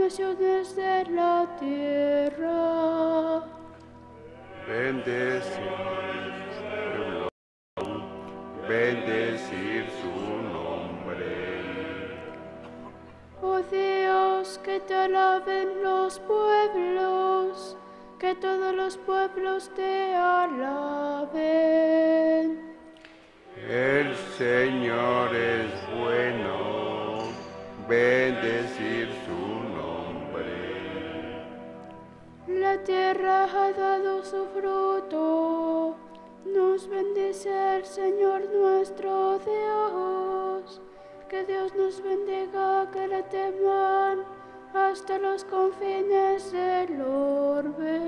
Naciones de la tierra. Bendecir bendecir su nombre. Oh Dios, que te alaben los pueblos, que todos los pueblos te alaben. El Señor es bueno, bendecir su La tierra ha dado su fruto, nos bendice el Señor nuestro Dios. Que Dios nos bendiga, que le teman hasta los confines del orbe.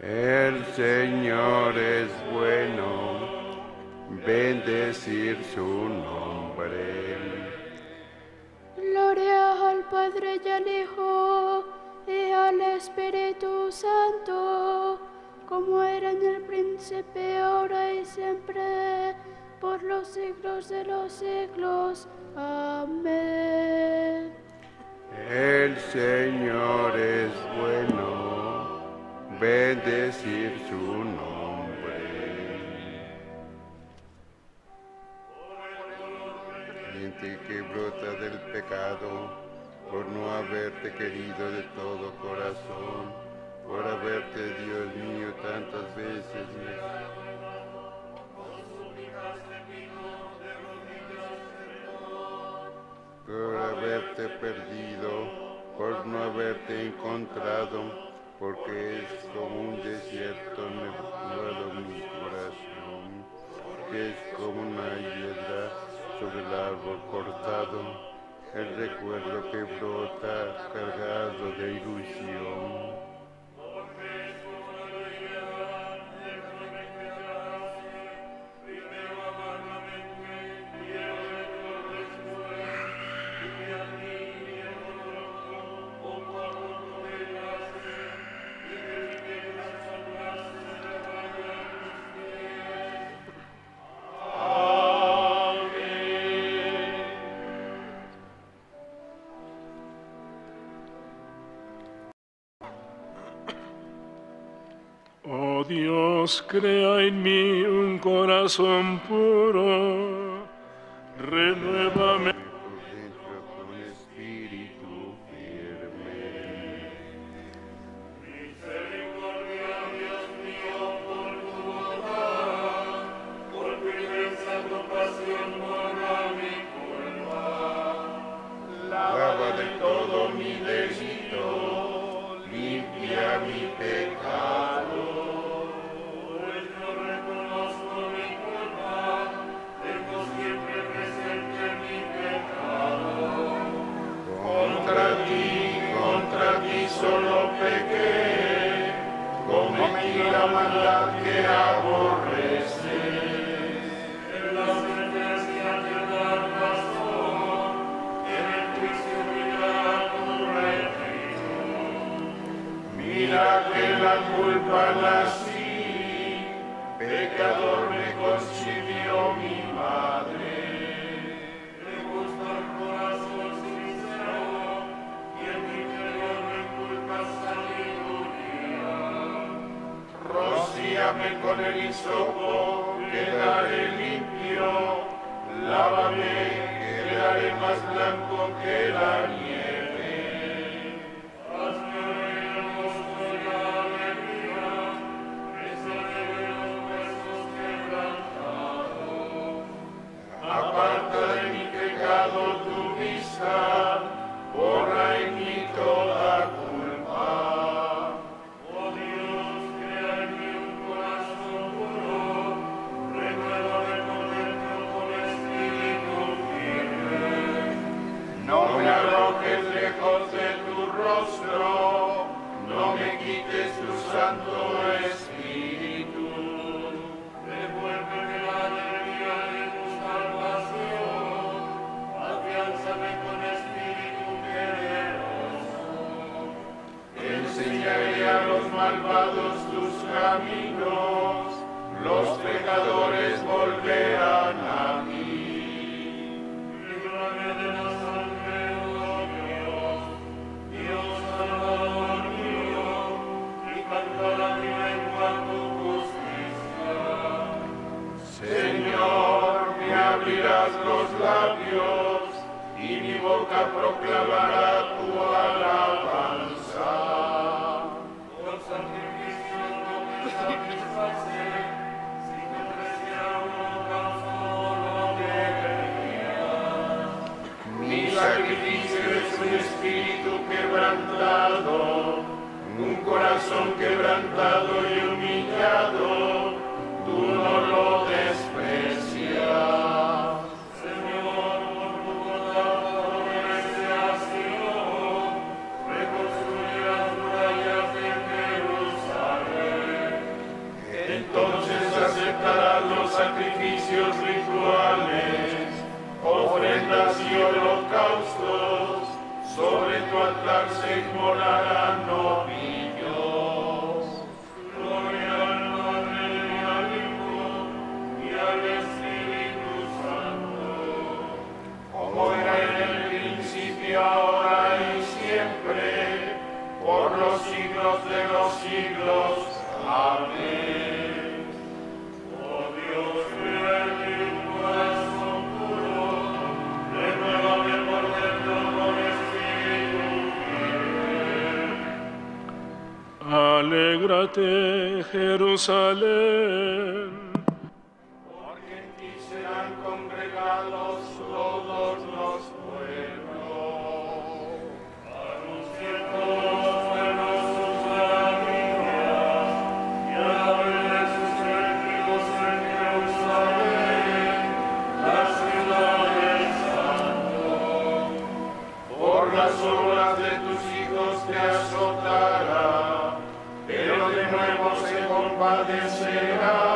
El Señor es bueno, bendecir su nombre. Gloria al Padre y al Hijo y al Espíritu Santo, como era en el principio, ahora y siempre, por los siglos de los siglos. Amén. El Señor es bueno, bendecir su nombre. Gente que brota del pecado, por no haberte querido de todo corazón, por haberte, Dios mío, tantas veces por haberte perdido, por no haberte encontrado, porque es como un desierto nevado mi corazón, que es como una hiedra sobre el árbol cortado, el recuerdo que brota cargado de ilusión. Oh Dios, crea en mí un corazón puro, renuévame hisopo, quedaré limpio. Lávame, quedaré más blanco que la nieve. Abrirás los labios y mi boca proclamará tu alabanza. Sacrificio no me satisface, si te ofreciera un holocausto no me Mi sacrificio es un espíritu quebrantado, un corazón quebrantado y humillado, tú no lo desprecias. Sacrificios rituales, ofrendas y holocaustos, sobre tu altar se inmolarán novillos. Gloria al Padre y al Hijo y al Espíritu Santo. como era en el principio, ahora y siempre, por los siglos de los siglos. Amén. Alégrate, Jerusalén. Porque en ti serán congregados todos los pueblos. Anuncien Amen.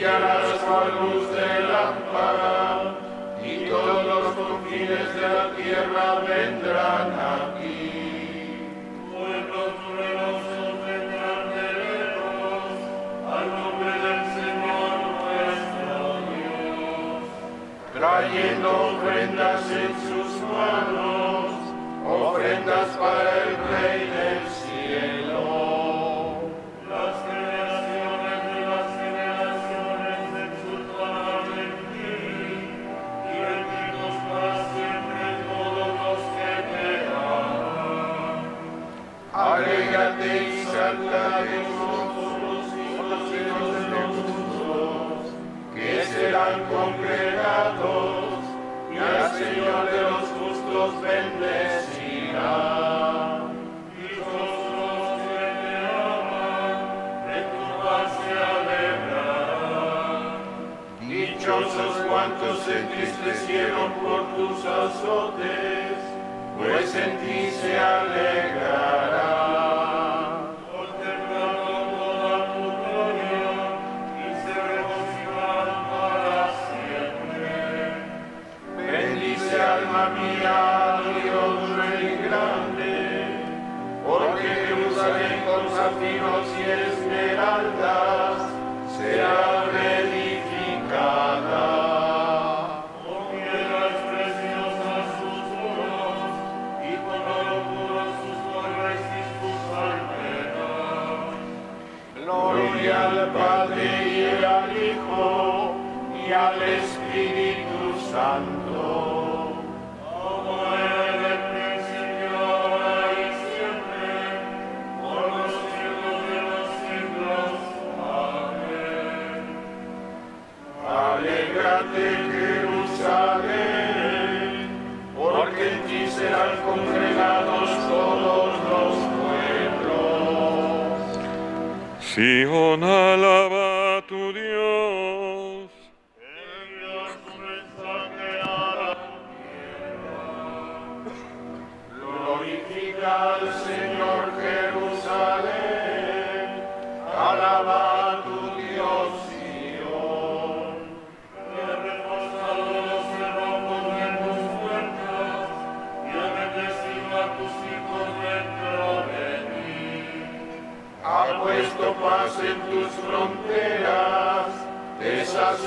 Brillarás con luz de lámpara y todos los confines de la tierra vendrán aquí. Pueblos numerosos vendrán de lejos al nombre del Señor nuestro Dios. trayendo ofrendas en sus manos, ofrendas para el Rey del Señor de los justos bendecirá. Y todos los que te aman de tu paz se alegrarán. Dichosos cuantos se entristecieron por tus azotes, pues en ti se alegrarán. Mía, Dios rey grande, porque Jerusalén con zafiros y esmeraldas será reedificada. Con piedras preciosas sus muros y con oro puro sus torres y sus almenas. Gloria al Padre y al Hijo y al Espíritu Santo. Sion alaba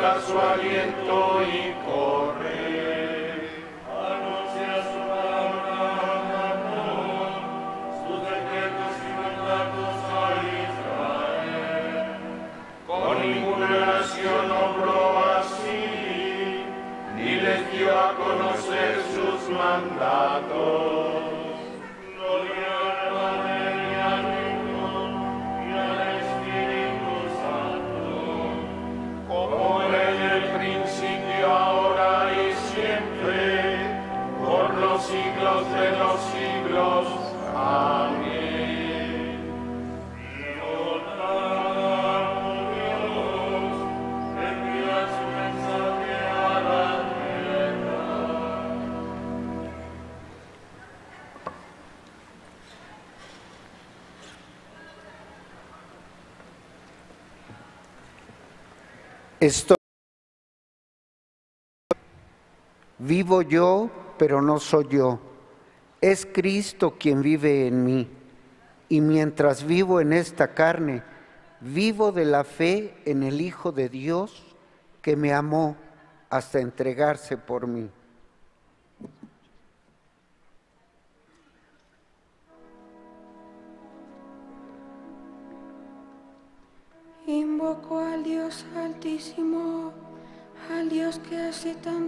sopla su aliento y Estoy vivo yo, pero no soy yo. Es Cristo quien vive en mí. Y mientras vivo en esta carne, vivo de la fe en el Hijo de Dios que me amó hasta entregarse por mí.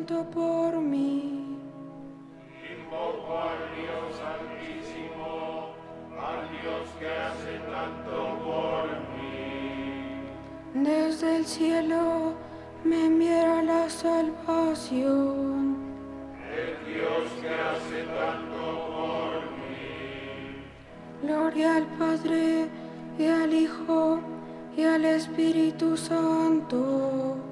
Por mí. Invoco al Dios Altísimo, al Dios que hace tanto por mí. Desde el cielo me enviará la salvación. El Dios que hace tanto por mí. Gloria al Padre y al Hijo y al Espíritu Santo.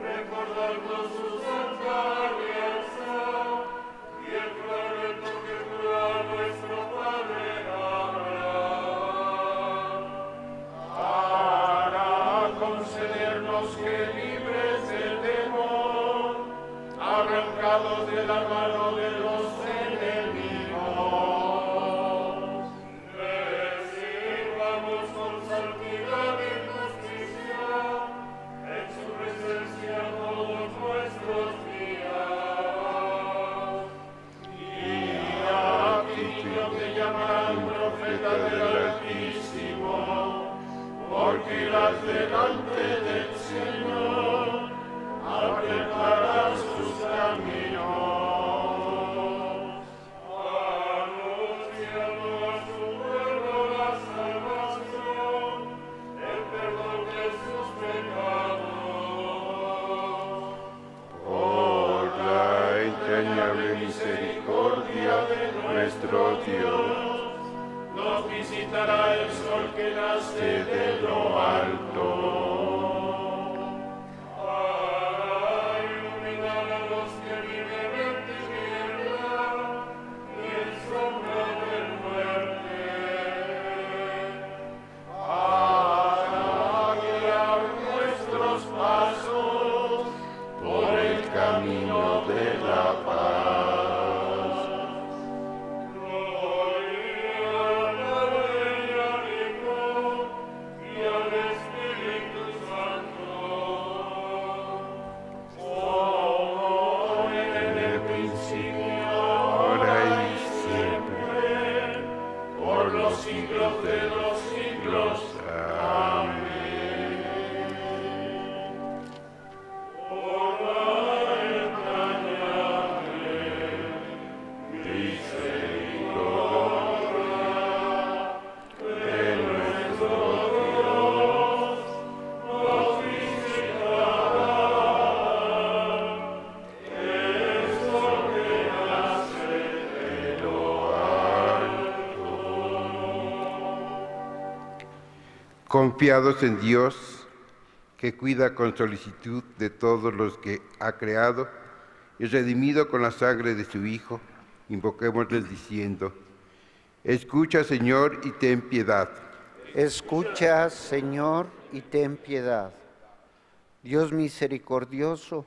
recordando su santa alianza y el Confiados en Dios, que cuida con solicitud de todos los que ha creado y redimido con la sangre de su Hijo, invoquémosles diciendo, Escucha Señor y ten piedad. Escucha, Señor, y ten piedad. Dios misericordioso,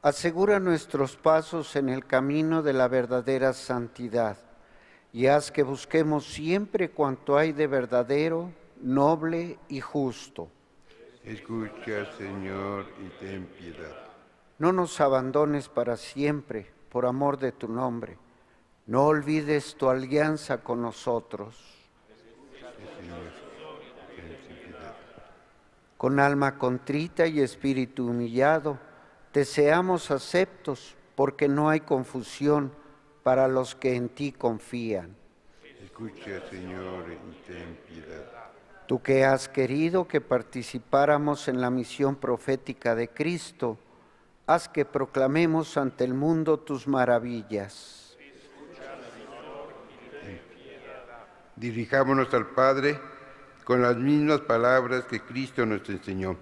asegura nuestros pasos en el camino de la verdadera santidad y haz que busquemos siempre cuanto hay de verdadero, noble y justo. Escucha Señor y ten piedad. No nos abandones para siempre, por amor de tu nombre. No olvides tu alianza con nosotros. Con alma contrita y espíritu humillado, te seamos aceptos, porque no hay confusión para los que en ti confían. Escucha Señor y ten piedad. Tú que has querido que participáramos en la misión profética de Cristo, haz que proclamemos ante el mundo tus maravillas. Dirijámonos al Padre con las mismas palabras que Cristo nos enseñó.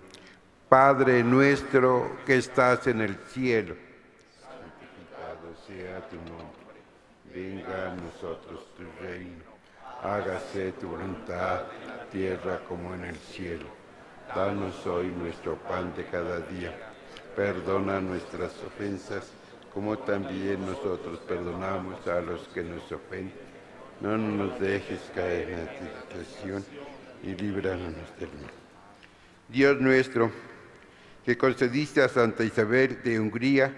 Padre nuestro que estás en el cielo, santificado sea tu nombre. Venga a nosotros tu reino. Hágase tu voluntad, tierra como en el cielo. Danos hoy nuestro pan de cada día. Perdona nuestras ofensas, como también nosotros perdonamos a los que nos ofenden. No nos dejes caer en la tentación y líbranos del mal. Dios nuestro, que concediste a Santa Isabel de Hungría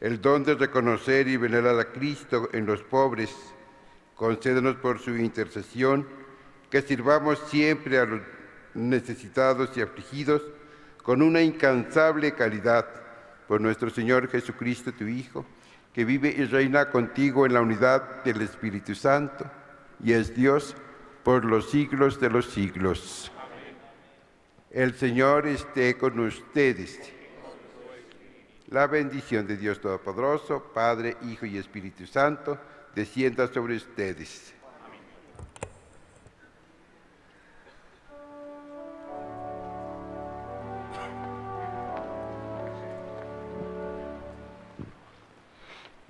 el don de reconocer y venerar a Cristo en los pobres, concédenos por su intercesión que sirvamos siempre a los necesitados y afligidos con una incansable caridad por nuestro Señor Jesucristo, tu Hijo, que vive y reina contigo en la unidad del Espíritu Santo y es Dios por los siglos de los siglos. El Señor esté con ustedes. La bendición de Dios Todopoderoso, Padre, Hijo y Espíritu Santo, descienda sobre ustedes.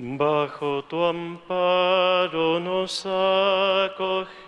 Bajo tu amparo nos acogemos.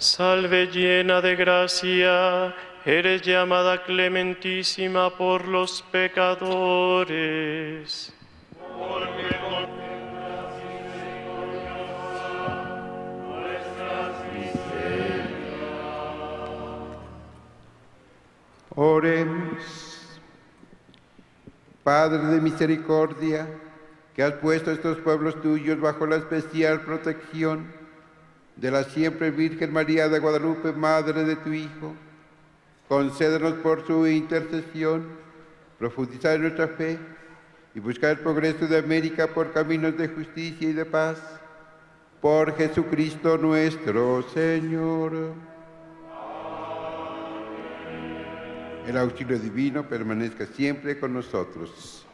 Salve llena de gracia, eres llamada clementísima por los pecadores. Oremos. Padre de misericordia, que has puesto estos pueblos tuyos bajo la especial protección de la siempre Virgen María de Guadalupe, Madre de tu Hijo, concédenos por su intercesión profundizar en nuestra fe y buscar el progreso de América por caminos de justicia y de paz. Por Jesucristo nuestro Señor. El auxilio divino permanezca siempre con nosotros.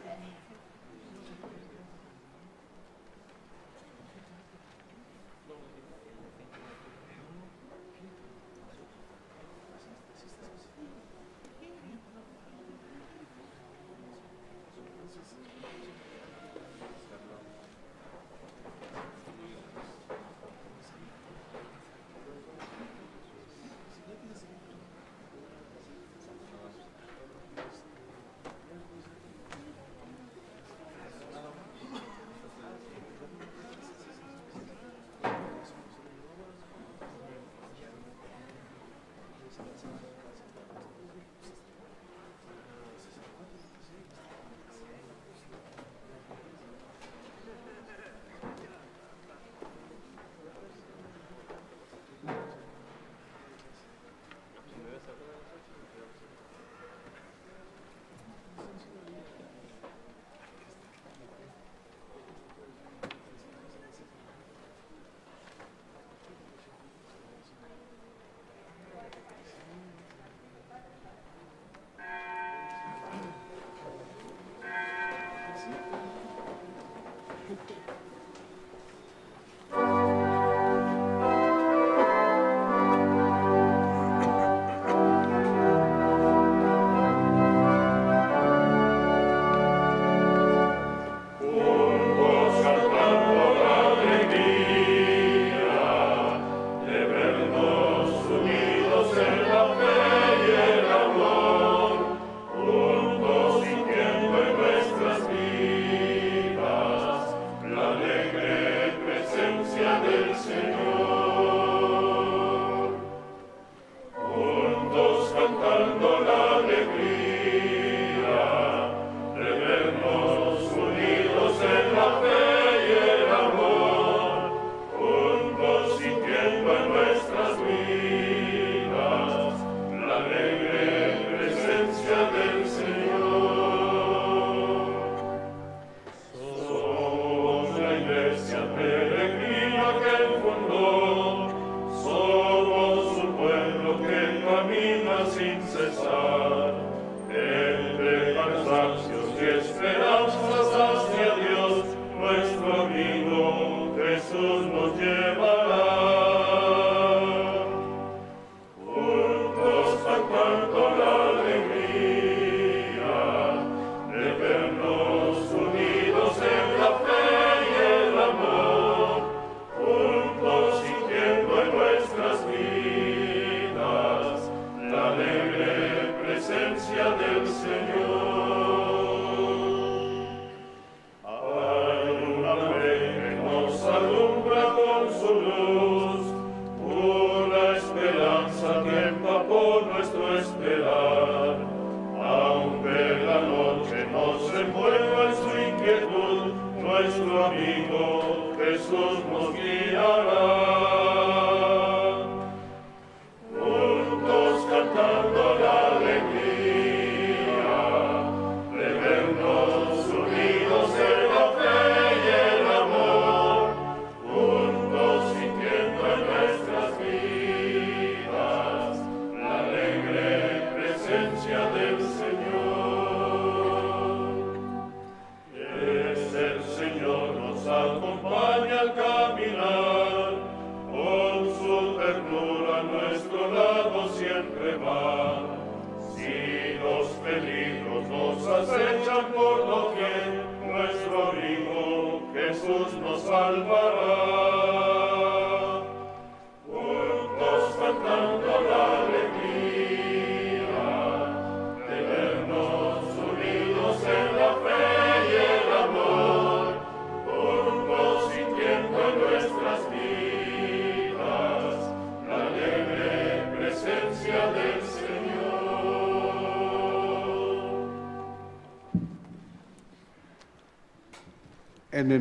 En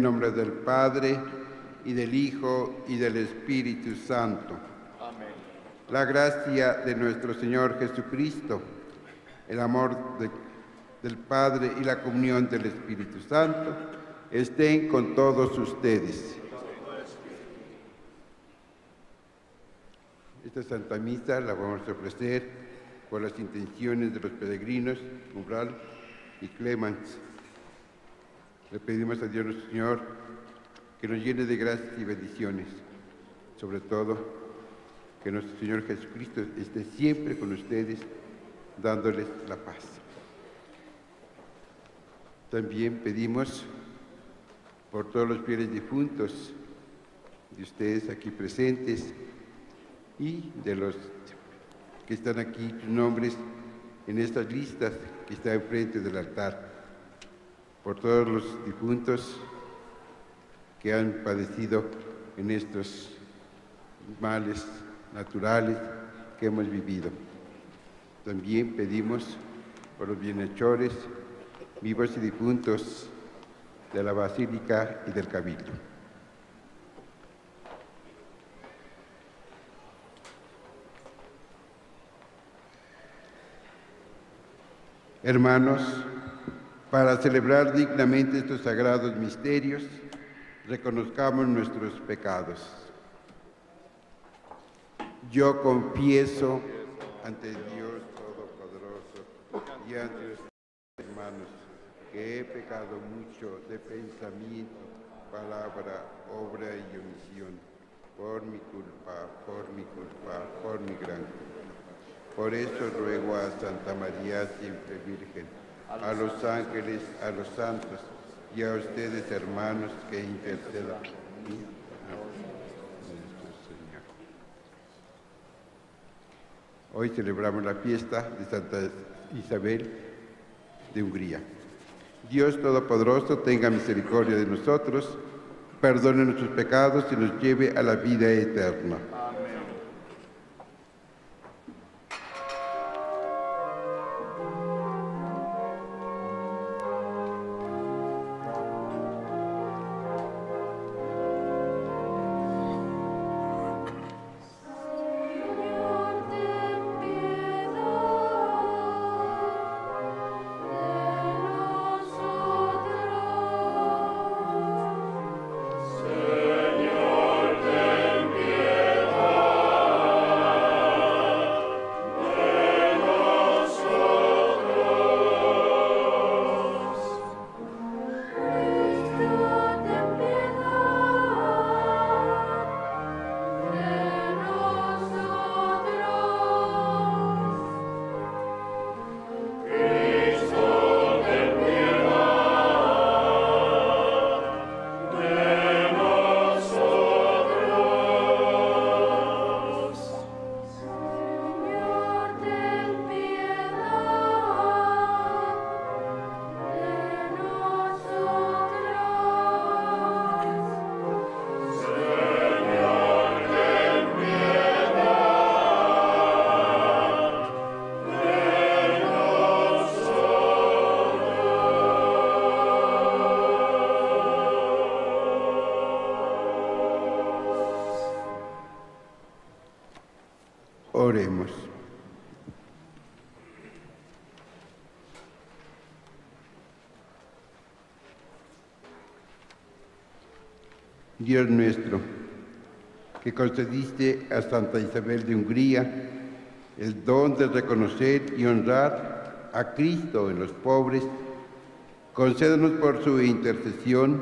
el nombre del Padre, y del Hijo, y del Espíritu Santo. Amén. La gracia de nuestro Señor Jesucristo, el amor del Padre y la comunión del Espíritu Santo estén con todos ustedes. Esta Santa Misa la vamos a ofrecer por las intenciones de los peregrinos, Umbral y Clemens Le pedimos a Dios nuestro Señor que nos llene de gracias y bendiciones. Sobre todo, que nuestro Señor Jesucristo esté siempre con ustedes, dándoles la paz. También pedimos por todos los fieles difuntos de ustedes aquí presentes y de los que están aquí, sus nombres en estas listas que están enfrente del altar, por todos los difuntos que han padecido en estos males naturales que hemos vivido. También pedimos por los bienhechores, vivos y difuntos de la Basílica y del Cabildo. Hermanos, para celebrar dignamente estos sagrados misterios, reconozcamos nuestros pecados. Yo confieso ante Dios Todopoderoso y ante ustedes, hermanos, que he pecado mucho de pensamiento, palabra, obra y omisión, por mi culpa, por mi culpa, por mi gran culpa. Por eso ruego a Santa María siempre Virgen, a los ángeles, a los santos y a ustedes hermanos que intercedan. Hoy celebramos la fiesta de Santa Isabel de Hungría. Dios Todopoderoso tenga misericordia de nosotros, perdone nuestros pecados y nos lleve a la vida eterna. Dios nuestro, que concediste a Santa Isabel de Hungría el don de reconocer y honrar a Cristo en los pobres, concédanos por su intercesión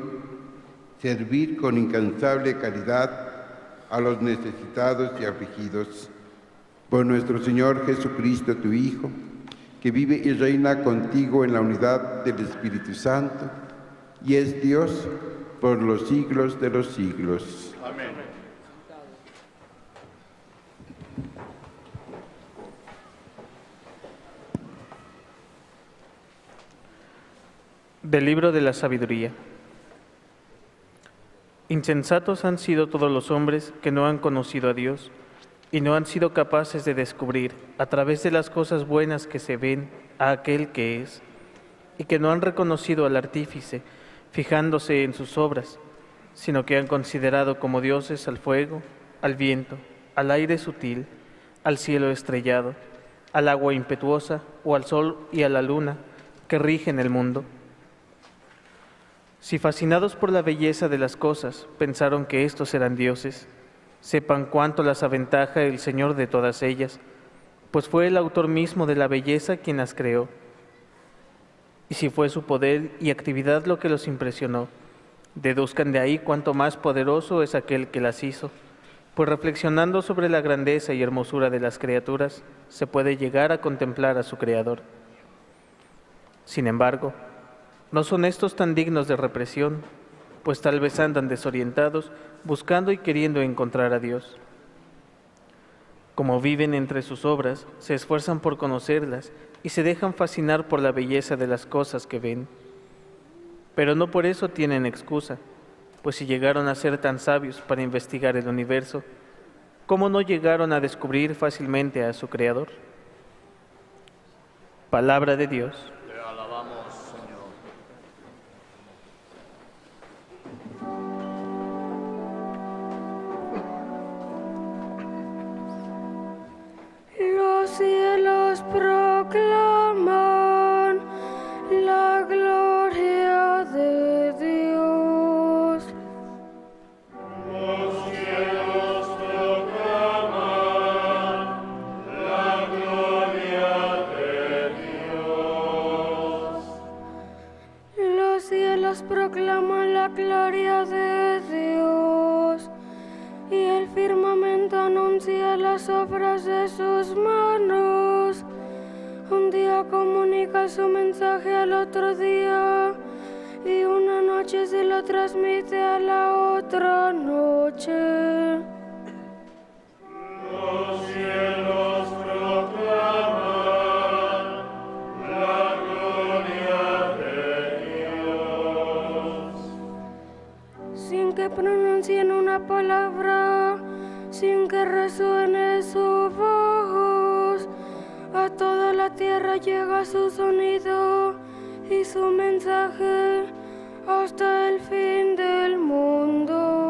servir con incansable caridad a los necesitados y afligidos. Por nuestro Señor Jesucristo, tu Hijo, que vive y reina contigo en la unidad del Espíritu Santo, y es Dios por los siglos de los siglos. Amén. Del libro de la sabiduría. Insensatos han sido todos los hombres que no han conocido a Dios y no han sido capaces de descubrir a través de las cosas buenas que se ven a aquel que es, y que no han reconocido al artífice fijándose en sus obras, sino que han considerado como dioses al fuego, al viento, al aire sutil, al cielo estrellado, al agua impetuosa o al sol y a la luna que rigen el mundo. Si fascinados por la belleza de las cosas pensaron que estos eran dioses, sepan cuánto las aventaja el Señor de todas ellas, pues fue el autor mismo de la belleza quien las creó. Y si fue su poder y actividad lo que los impresionó, deduzcan de ahí cuánto más poderoso es aquel que las hizo, pues reflexionando sobre la grandeza y hermosura de las criaturas, se puede llegar a contemplar a su Creador. Sin embargo, no son estos tan dignos de represión, pues tal vez andan desorientados buscando y queriendo encontrar a Dios. Como viven entre sus obras, se esfuerzan por conocerlas y se dejan fascinar por la belleza de las cosas que ven. Pero no por eso tienen excusa, pues si llegaron a ser tan sabios para investigar el universo, ¿cómo no llegaron a descubrir fácilmente a su Creador? Palabra de Dios. Los cielos proclaman la gloria de Dios. Los cielos proclaman la gloria de Dios y el firmamento anuncia las obras de sus manos. Un día comunica su mensaje al otro día y una noche se lo transmite a la otra noche. sin que pronuncien una palabra, sin que resuene su voz. A toda la tierra llega su sonido y su mensaje hasta el fin del mundo.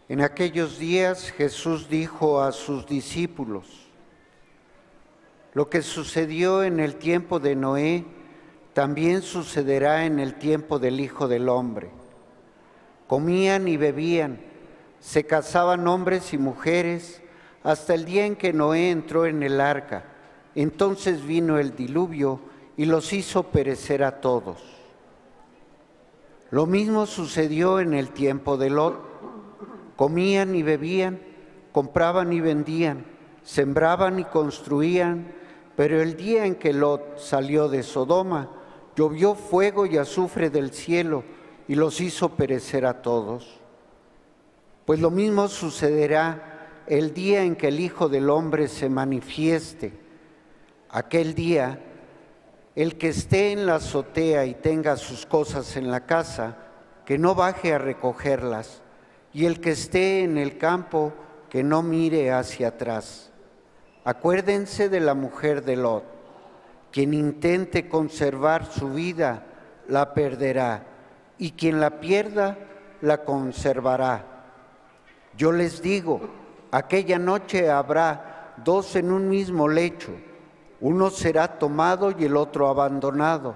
En aquellos días Jesús dijo a sus discípulos, lo que sucedió en el tiempo de Noé, también sucederá en el tiempo del Hijo del Hombre. Comían y bebían, se casaban hombres y mujeres, hasta el día en que Noé entró en el arca. Entonces vino el diluvio y los hizo perecer a todos. Lo mismo sucedió en el tiempo de Lot. Comían y bebían, compraban y vendían, sembraban y construían, pero el día en que Lot salió de Sodoma, llovió fuego y azufre del cielo y los hizo perecer a todos. Pues lo mismo sucederá el día en que el Hijo del Hombre se manifieste. Aquel día, el que esté en la azotea y tenga sus cosas en la casa, que no baje a recogerlas, y el que esté en el campo, que no mire hacia atrás. Acuérdense de la mujer de Lot. Quien intente conservar su vida, la perderá, y quien la pierda, la conservará. Yo les digo, aquella noche habrá dos en un mismo lecho, uno será tomado y el otro abandonado.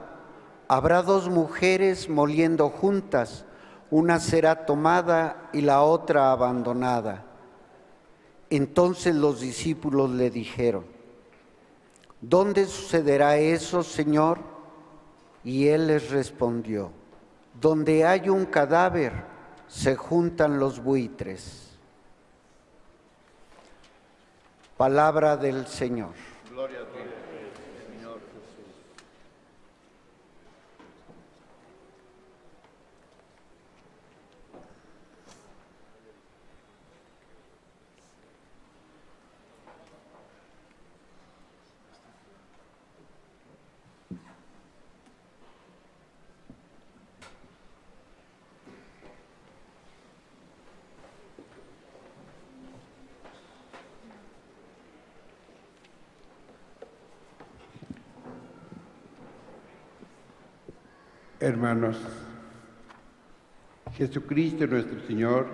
Habrá dos mujeres moliendo juntas, una será tomada y la otra abandonada. Entonces los discípulos le dijeron, ¿dónde sucederá eso, Señor? Y él les respondió, donde hay un cadáver, se juntan los buitres. Palabra del Señor. Gloria a Señor Jesús. Hermanos, Jesucristo nuestro Señor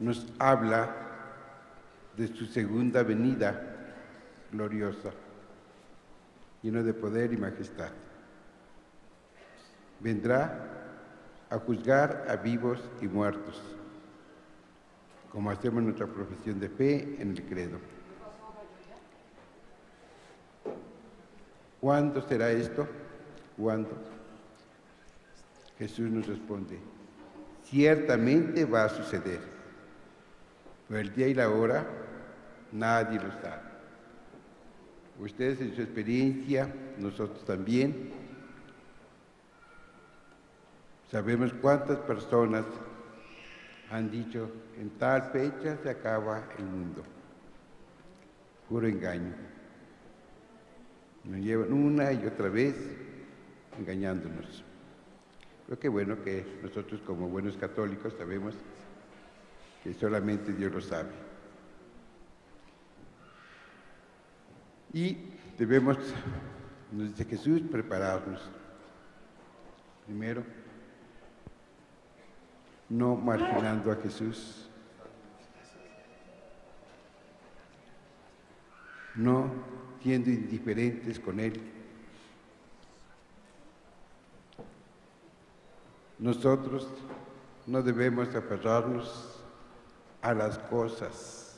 nos habla de su segunda venida gloriosa, lleno de poder y majestad. Vendrá a juzgar a vivos y muertos, como hacemos nuestra profesión de fe en el credo. ¿Cuándo será esto? ¿Cuándo? Jesús nos responde, ciertamente va a suceder, pero el día y la hora nadie lo sabe. Ustedes en su experiencia, nosotros también, sabemos cuántas personas han dicho, en tal fecha se acaba el mundo. Puro engaño. Nos llevan una y otra vez engañándonos. Pero qué bueno que nosotros como buenos católicos sabemos que solamente Dios lo sabe. Y debemos, nos dice Jesús, prepararnos. Primero, no marginando a Jesús, no siendo indiferentes con Él. Nosotros no debemos aferrarnos a las cosas,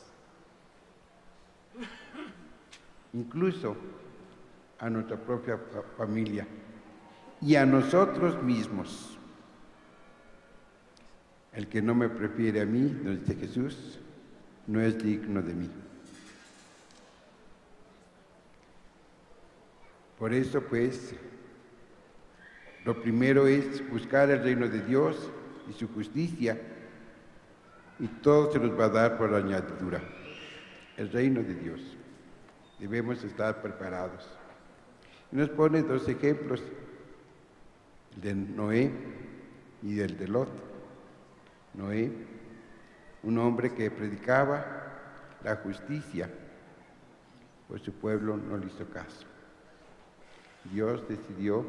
incluso a nuestra propia fa- familia y a nosotros mismos. El que no me prefiere a mí, nos dice Jesús, no es digno de mí. Por eso, pues, lo primero es buscar el reino de Dios y su justicia, y todo se nos va a dar por añadidura. El reino de Dios. Debemos estar preparados. Y nos pone dos ejemplos, el de Noé y el de Lot. Noé, un hombre que predicaba la justicia, pues su pueblo no le hizo caso. Dios decidió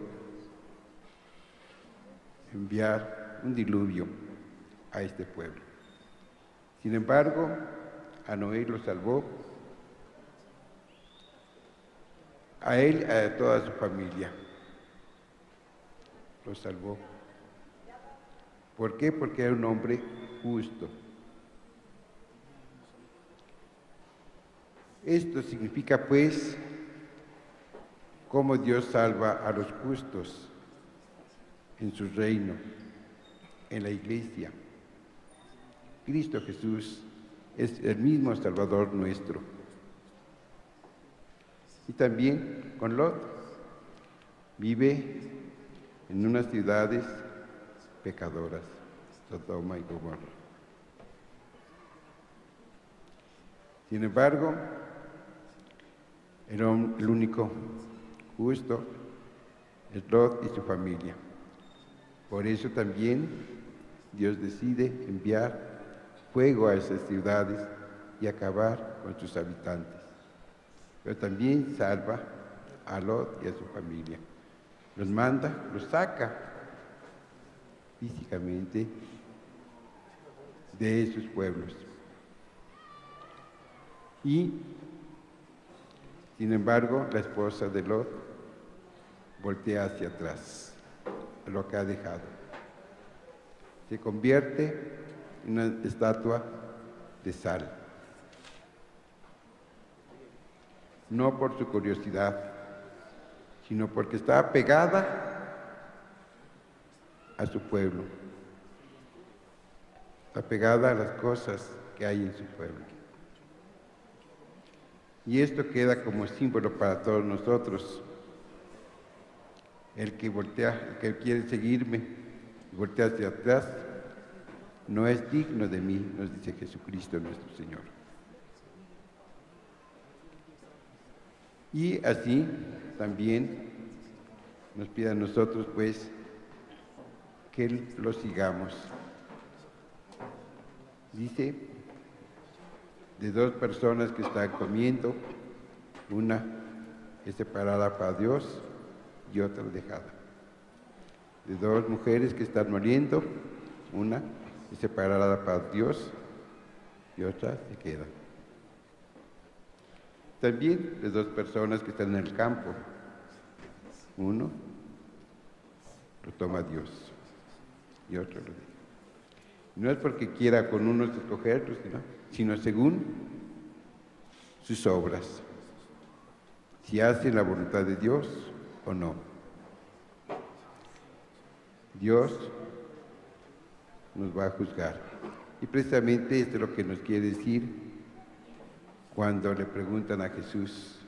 enviar un diluvio a este pueblo. Sin embargo, a Noé lo salvó, a él y a toda su familia. Lo salvó. ¿Por qué? Porque era un hombre justo. Esto significa pues cómo Dios salva a los justos en su reino, en la iglesia. Cristo Jesús es el mismo Salvador nuestro. Y también con Lot vive en unas ciudades pecadoras, Sodoma y Gomorra. Sin embargo, era el único justo, el Lot y su familia. Por eso también Dios decide enviar fuego a esas ciudades y acabar con sus habitantes. Pero también salva a Lot y a su familia. Los manda, los saca físicamente de esos pueblos. Y, sin embargo, la esposa de Lot voltea hacia atrás, lo que ha dejado. Se convierte en una estatua de sal. No por su curiosidad, sino porque está pegada a su pueblo. Está pegada a las cosas que hay en su pueblo. Y esto queda como símbolo para todos nosotros. El que voltea, el que quiere seguirme voltea hacia atrás, no es digno de mí, nos dice Jesucristo nuestro Señor. Y así también nos pide a nosotros, pues, que lo sigamos. Dice de dos personas que están comiendo, una es separada para Dios y otra dejada. De dos mujeres que están muriendo, una es separada para Dios y otra se queda. También de dos personas que están en el campo, uno lo toma Dios y otro lo deja. No es porque quiera con unos escogerlos, sino, sino según sus obras. Si hacen la voluntad de Dios o no. Dios nos va a juzgar. Y precisamente esto es lo que nos quiere decir cuando le preguntan a Jesús,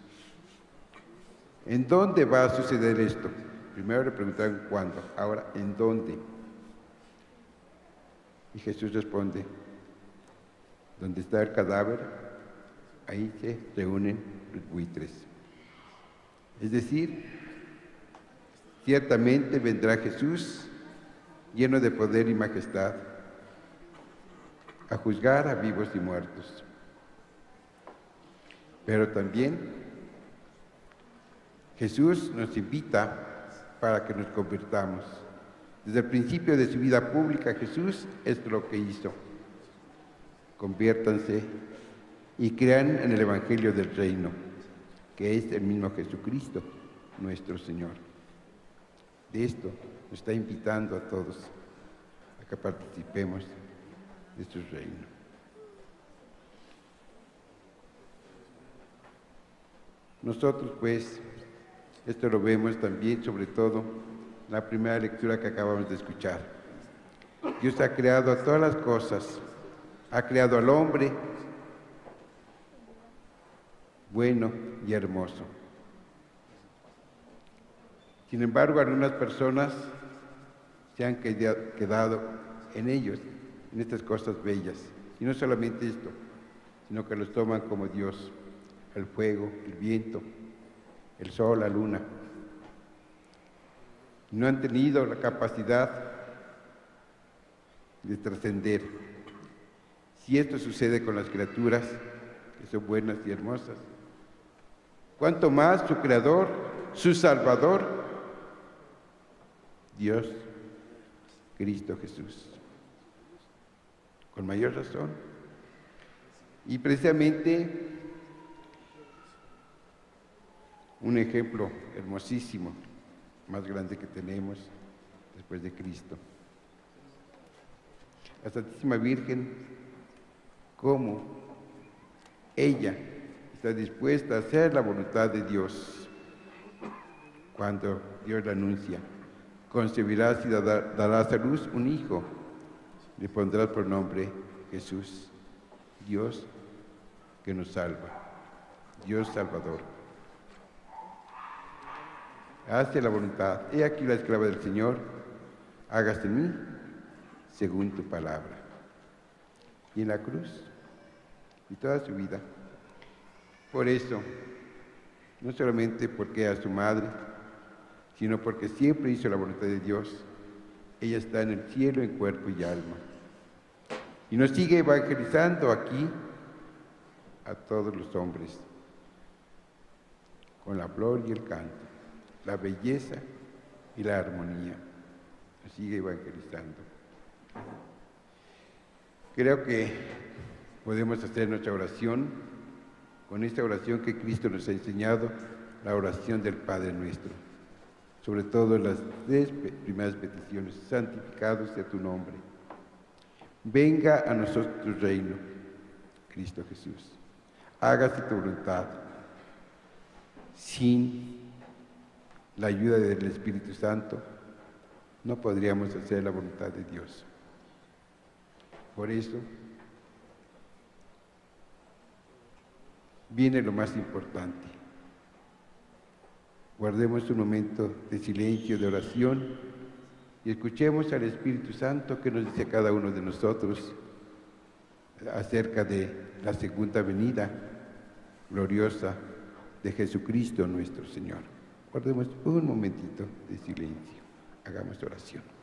¿en dónde va a suceder esto? Primero le preguntaron cuándo, ahora ¿en dónde? Y Jesús responde, donde está el cadáver, ahí se reúnen los buitres. Es decir, ciertamente vendrá Jesús lleno de poder y majestad a juzgar a vivos y muertos. Pero también Jesús nos invita para que nos convirtamos. Desde el principio de su vida pública, Jesús es lo que hizo. Conviértanse y crean en el Evangelio del Reino, que es el mismo Jesucristo, nuestro Señor. Esto nos está invitando a todos a que participemos de su reino. Nosotros, pues, esto lo vemos también, sobre todo, en la primera lectura que acabamos de escuchar. Dios ha creado a todas las cosas, ha creado al hombre bueno y hermoso. Sin embargo, algunas personas se han queda- quedado en ellos, en estas cosas bellas. Y no solamente esto, sino que los toman como Dios, el fuego, el viento, el sol, la luna. No han tenido la capacidad de trascender. Si esto sucede con las criaturas, que son buenas y hermosas, ¿cuánto más su Creador, su Salvador, Dios, Cristo Jesús? Con mayor razón. Y precisamente un ejemplo hermosísimo, más grande que tenemos después de Cristo. La Santísima Virgen, cómo ella está dispuesta a hacer la voluntad de Dios cuando Dios la anuncia. Concebirás y dará- darás a luz un hijo, le pondrás por nombre Jesús, Dios que nos salva, Dios Salvador. Hace la voluntad. He aquí la esclava del Señor, hágase en mí según tu palabra. Y en la cruz, y toda su vida, Por eso, no solamente porque era su madre, sino porque siempre hizo la voluntad de Dios, ella está en el cielo en cuerpo y alma. Y nos sigue evangelizando aquí a todos los hombres, con la flor y el canto, la belleza y la armonía. Nos sigue evangelizando. Creo que podemos hacer nuestra oración con esta oración que Cristo nos ha enseñado, la oración del Padre nuestro. Sobre todo las tres primeras peticiones, santificado sea tu nombre. Venga a nosotros tu reino, Cristo Jesús. Hágase tu voluntad. Sin la ayuda del Espíritu Santo, no podríamos hacer la voluntad de Dios. Por eso, viene lo más importante. Guardemos un momento de silencio, de oración y escuchemos al Espíritu Santo que nos dice a cada uno de nosotros acerca de la segunda venida gloriosa de Jesucristo nuestro Señor. Guardemos un momentito de silencio. Hagamos oración.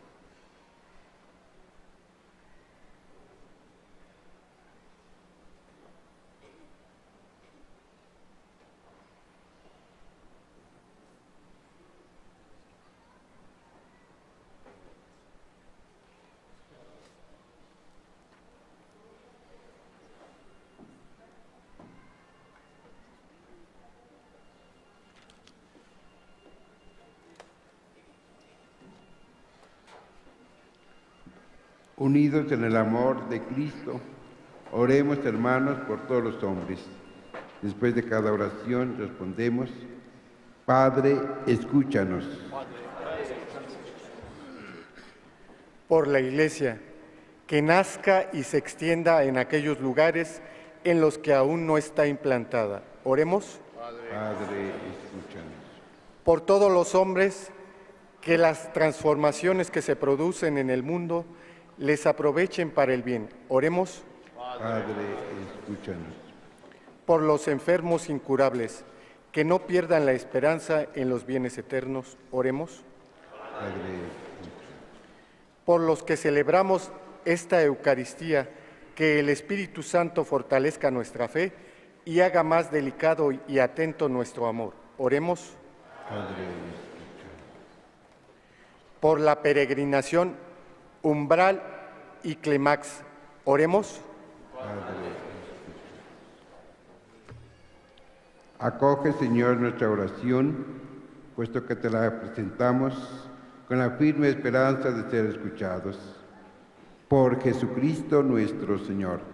Unidos en el amor de Cristo, oremos hermanos por todos los hombres. Después de cada oración respondemos, Padre, escúchanos. por la Iglesia, que nazca y se extienda en aquellos lugares en los que aún no está implantada. Oremos Padre, escúchanos. por todos los hombres, que las transformaciones que se producen en el mundo les aprovechen para el bien. Oremos Padre, escúchanos. por los enfermos incurables, que no pierdan la esperanza en los bienes eternos. Oremos Padre, por los que celebramos esta Eucaristía, que el Espíritu Santo fortalezca nuestra fe y haga más delicado y atento nuestro amor. Oremos Padre, por la peregrinación umbral y clemax. Oremos Acoge, Señor, nuestra oración, puesto que te la presentamos con la firme esperanza de ser escuchados. Por Jesucristo nuestro Señor.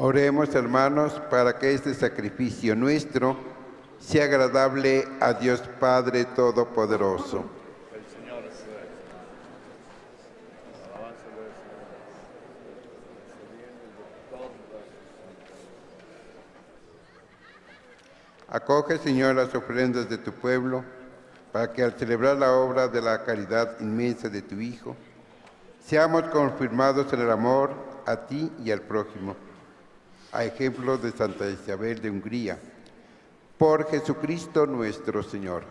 Oremos, hermanos, para que este sacrificio nuestro sea agradable a Dios Padre Todopoderoso. Acoge, Señor, las ofrendas de tu pueblo, para que al celebrar la obra de la caridad inmensa de tu Hijo, seamos confirmados en el amor a ti y al prójimo, a ejemplo de Santa Isabel de Hungría, por Jesucristo nuestro Señor.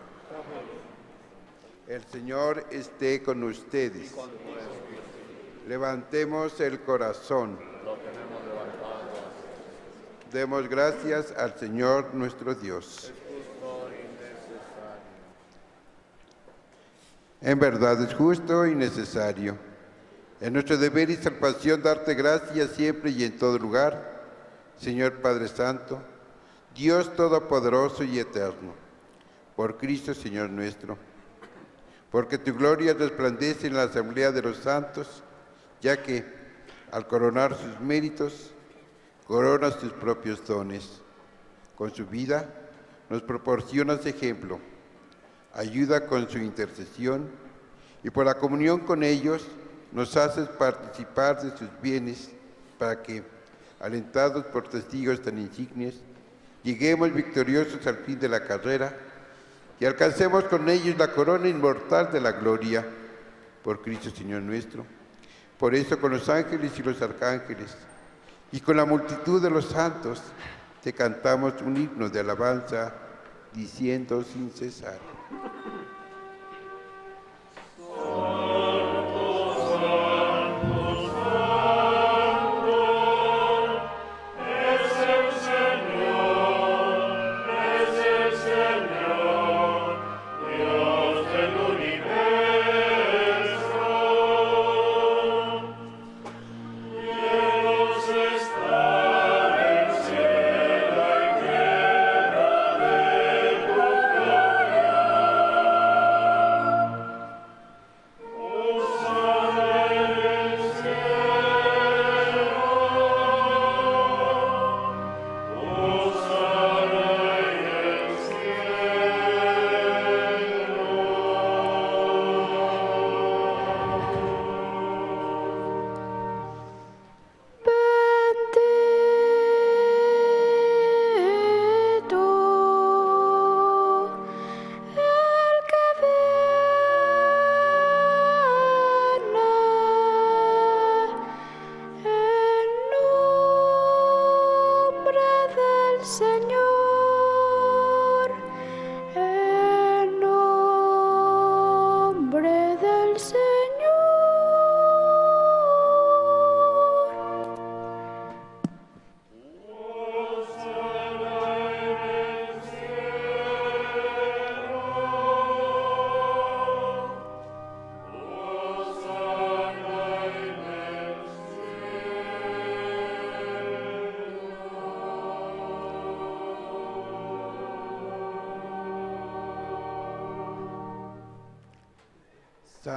El Señor esté con ustedes. Levantemos el corazón. Demos gracias al Señor nuestro Dios. En verdad es justo y necesario. Es nuestro deber y salvación darte gracias siempre y en todo lugar, Señor Padre Santo, Dios Todopoderoso y Eterno, por Cristo Señor nuestro, porque tu gloria resplandece en la asamblea de los santos, ya que, al coronar sus méritos, coronas tus propios dones. Con su vida nos proporcionas ejemplo, ayuda con su intercesión y por la comunión con ellos nos haces participar de sus bienes para que, alentados por testigos tan insignes, lleguemos victoriosos al fin de la carrera y alcancemos con ellos la corona inmortal de la gloria por Cristo Señor nuestro. Por eso con los ángeles y los arcángeles y con la multitud de los santos te cantamos un himno de alabanza diciendo sin cesar.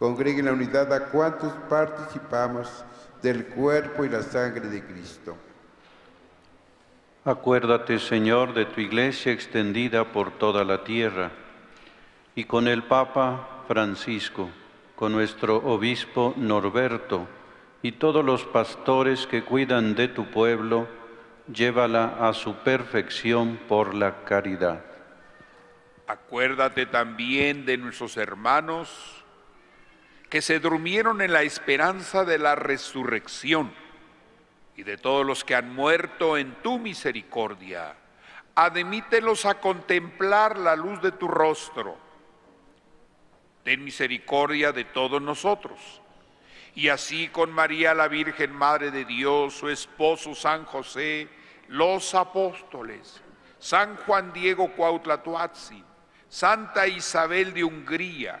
congregue en la unidad a cuantos participamos del cuerpo y la sangre de Cristo. Acuérdate, Señor, de tu iglesia extendida por toda la tierra y con el Papa Francisco, con nuestro obispo Norberto y todos los pastores que cuidan de tu pueblo, llévala a su perfección por la caridad. Acuérdate también de nuestros hermanos que se durmieron en la esperanza de la resurrección y de todos los que han muerto en tu misericordia. Admítelos a contemplar la luz de tu rostro. Ten misericordia de todos nosotros. Y así con María la Virgen, Madre de Dios, su esposo San José, los apóstoles, San Juan Diego Cuautlatoatzin, Santa Isabel de Hungría,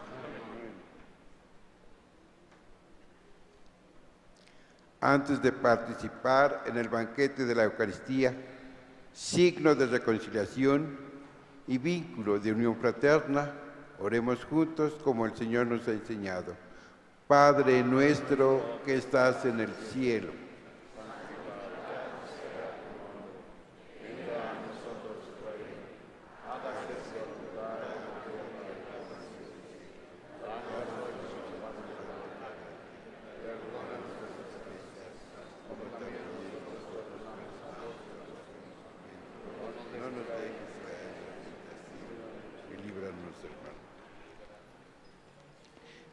Antes de participar en el banquete de la Eucaristía, signo de reconciliación y vínculo de unión fraterna, oremos juntos como el Señor nos ha enseñado. Padre nuestro que estás en el cielo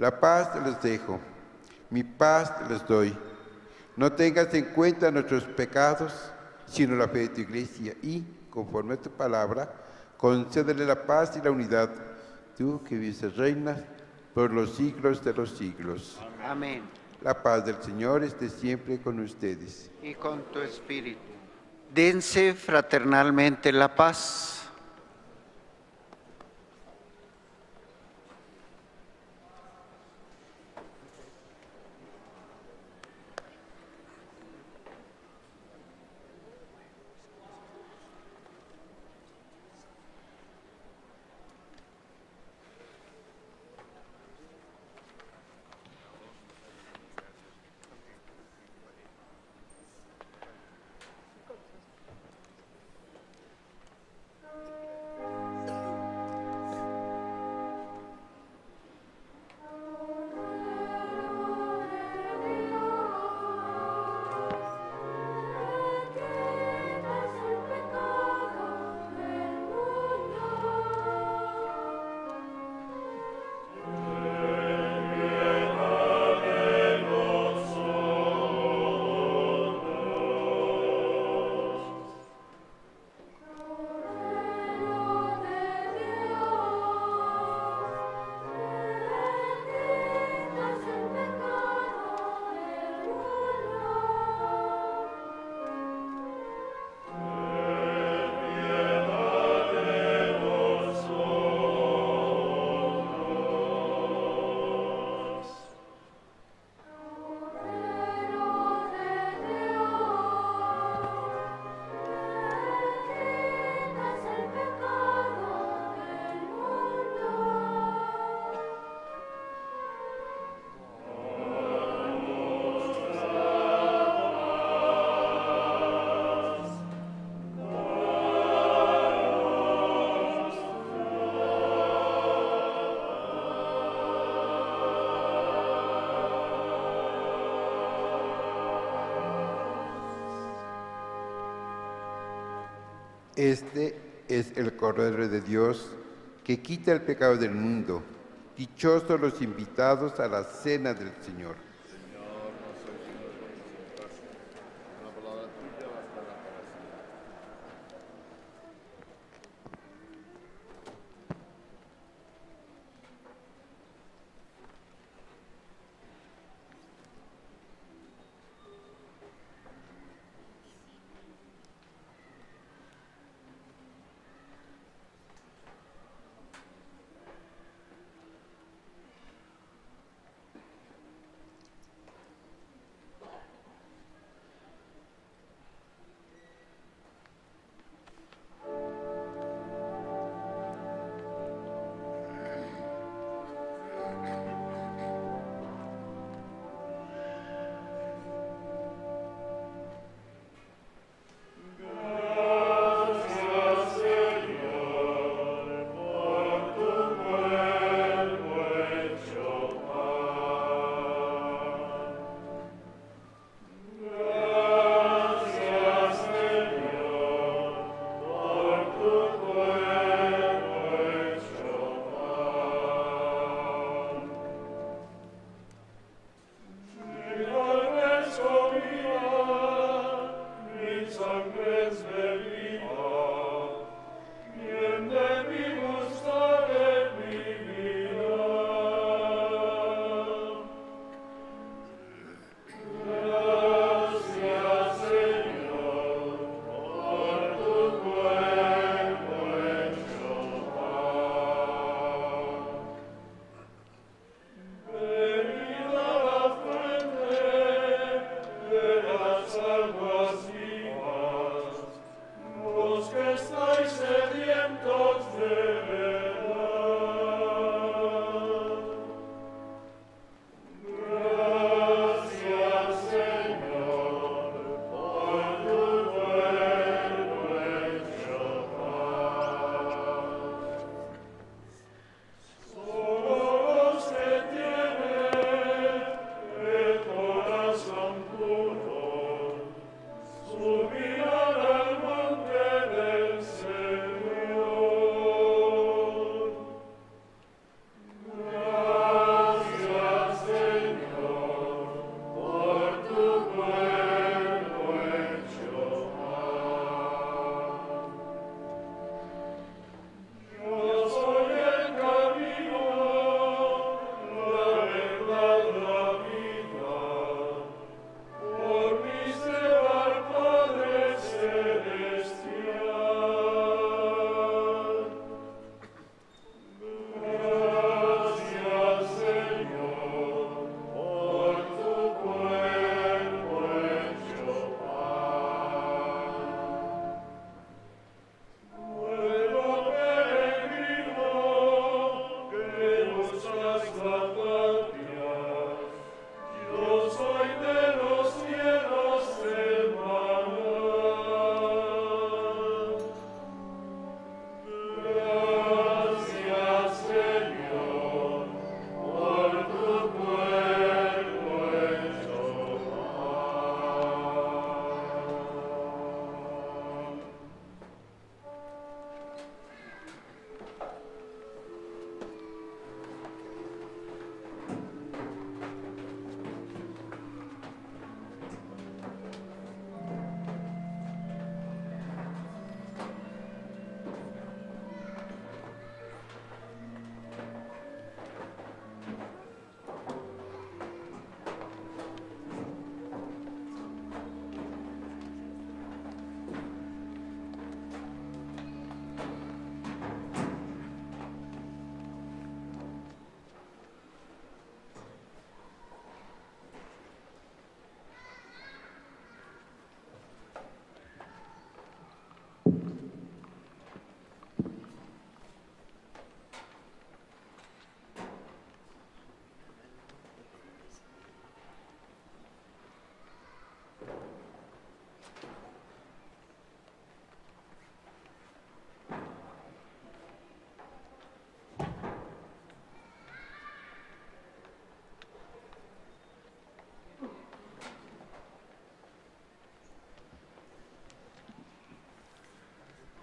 la paz les dejo, mi paz les doy. No tengas en cuenta nuestros pecados, sino la fe de tu iglesia y, conforme a tu palabra, concédele la paz y la unidad, tú que vives reinas por los siglos de los siglos. Amén. La paz del Señor esté siempre con ustedes. Y con tu espíritu. Dense fraternalmente la paz. Este es el Cordero de Dios que quita el pecado del mundo. Dichosos los invitados a la cena del Señor.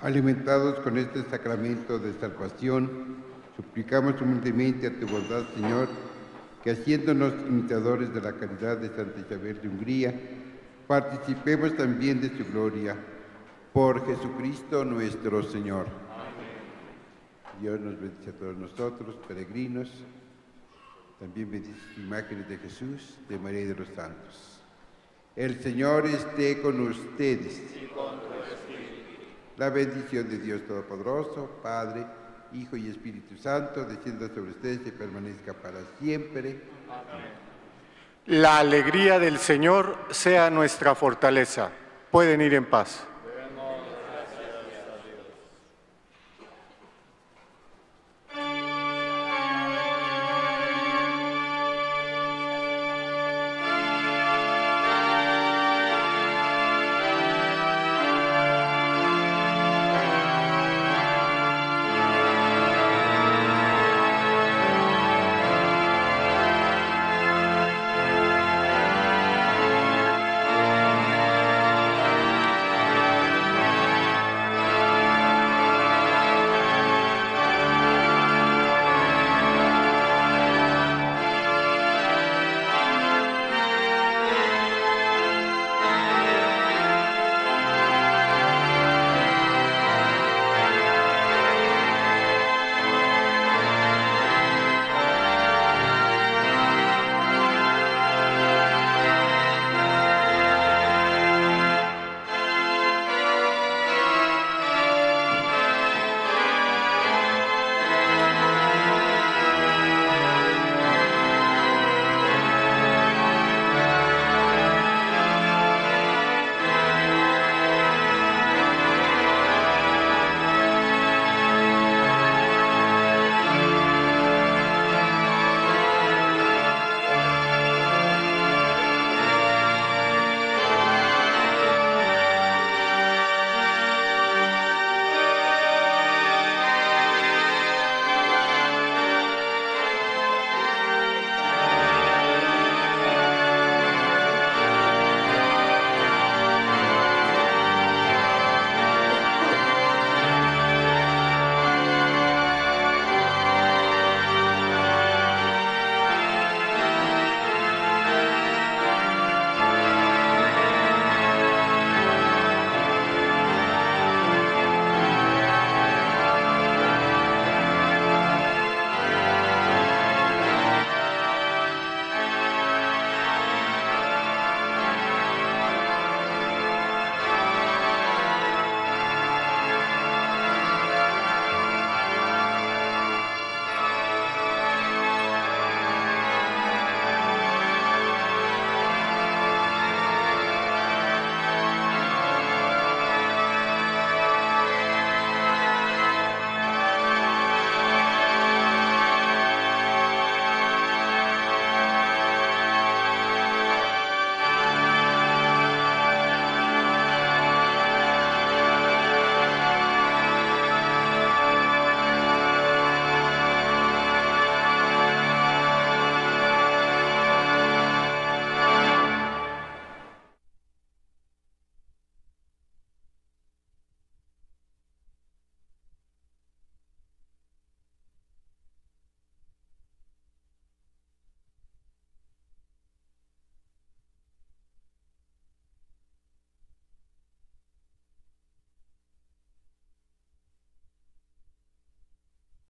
Alimentados con este sacramento de salvación, suplicamos humildemente a tu bondad, Señor, que haciéndonos imitadores de la caridad de Santa Isabel de Hungría, participemos también de su gloria. Por Jesucristo nuestro Señor. Dios nos bendice a todos nosotros, peregrinos. También bendice imágenes de Jesús, de María y de los santos. El Señor esté con ustedes. La bendición de Dios Todopoderoso, Padre, Hijo y Espíritu Santo, descienda sobre ustedes y permanezca para siempre. La alegría del Señor sea nuestra fortaleza. Pueden ir en paz.